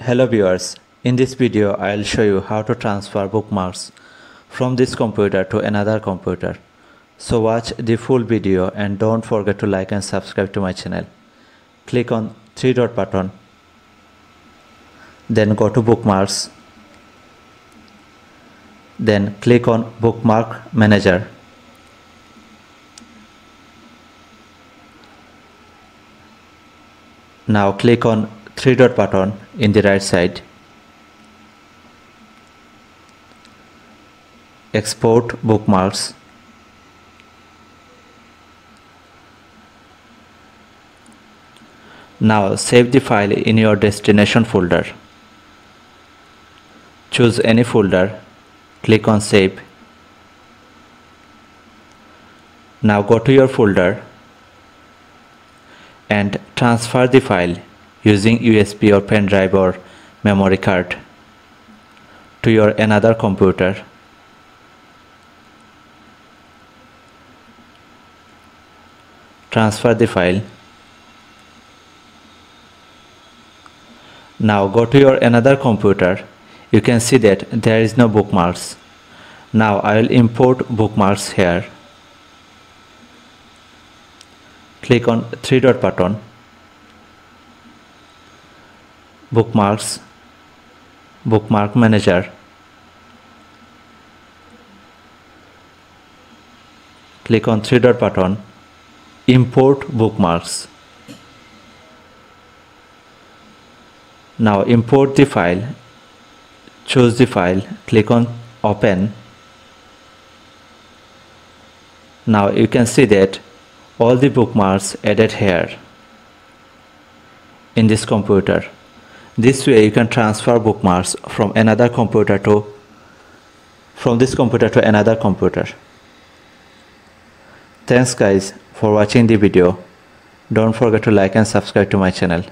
Hello viewers, in this video I'll show you how to transfer bookmarks from this computer to another computer. So watch the full video and don't forget to like and subscribe to my channel. Click on three dot button. Then go to bookmarks. Then click on bookmark manager. Now click on three dot button in the right side. Export bookmarks. Now save the file in your destination folder. Choose any folder, click on save. Now go to your folder and transfer the file using USB or pen drive or memory card to your another computer. Transfer the file. Now go to your another computer. You can see that there is no bookmarks. Now I will import bookmarks here. Click on three dot button. Bookmarks. Bookmark manager. Click on three dot button. Import bookmarks. Now import the file. Choose the file. Click on open. Now you can see that all the bookmarks added here in this computer. This way you can transfer bookmarks from another computer to from this computer to another computer. Thanks guys for watching the video. Don't forget to like and subscribe to my channel.